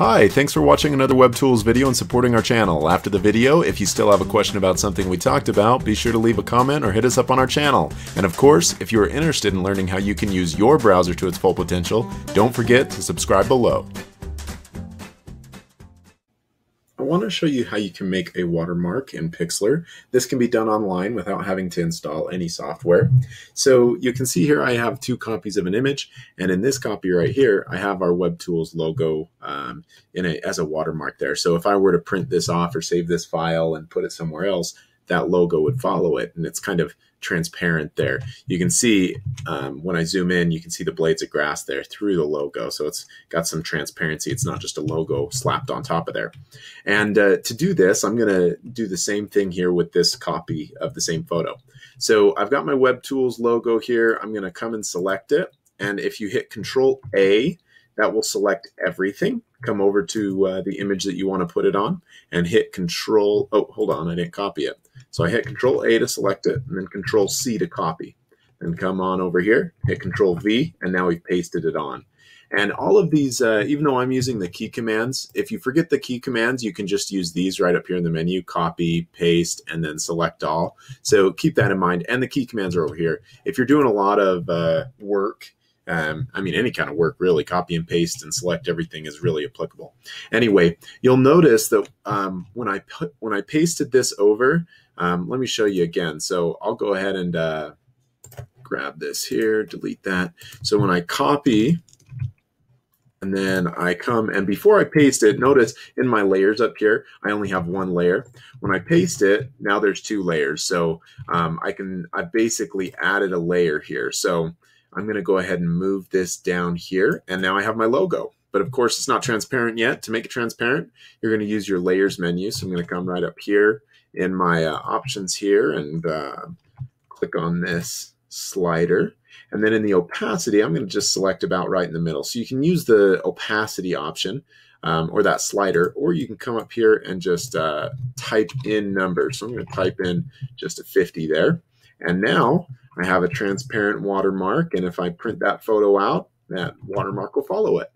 Hi, thanks for watching another Web Tools video and supporting our channel. After the video, if you still have a question about something we talked about, be sure to leave a comment or hit us up on our channel. And of course, if you are interested in learning how you can use your browser to its full potential, don't forget to subscribe below. I want to show you how you can make a watermark in Pixlr. This can be done online without having to install any software. So you can see here I have two copies of an image, and in this copy right here, I have our Web Tools logo um, in a, as a watermark there. So if I were to print this off or save this file and put it somewhere else, that logo would follow it. And it's kind of transparent there. You can see um, when I zoom in, you can see the blades of grass there through the logo. So it's got some transparency. It's not just a logo slapped on top of there. And uh, to do this, I'm going to do the same thing here with this copy of the same photo. So I've got my Web Tools logo here. I'm going to come and select it. And if you hit Control A, that will select everything. Come over to uh, the image that you want to put it on and hit Control. Oh, hold on, I didn't copy it. So I hit Control A to select it and then Control C to copy. Then come on over here, hit Control V, and now we've pasted it on. And all of these, uh, even though I'm using the key commands, if you forget the key commands, you can just use these right up here in the menu, copy, paste, and then select all. So keep that in mind. And the key commands are over here. If you're doing a lot of uh, work um, I mean, any kind of work really, copy and paste and select everything is really applicable. Anyway, you'll notice that um, when I put when I pasted this over, um, let me show you again. So I'll go ahead and uh, grab this here, delete that. So when I copy and then I come and before I paste it, notice in my layers up here, I only have one layer. When I paste it, now there's two layers. So um, I can, I basically added a layer here. So I'm going to go ahead and move this down here. And now I have my logo. But of course, it's not transparent yet. To make it transparent, you're going to use your layers menu. So I'm going to come right up here in my uh, options here and uh, click on this slider. And then in the opacity, I'm going to just select about right in the middle. So you can use the opacity option um, or that slider, or you can come up here and just uh, type in numbers. So I'm going to type in just a 50 there. And now I have a transparent watermark, and if I print that photo out, that watermark will follow it.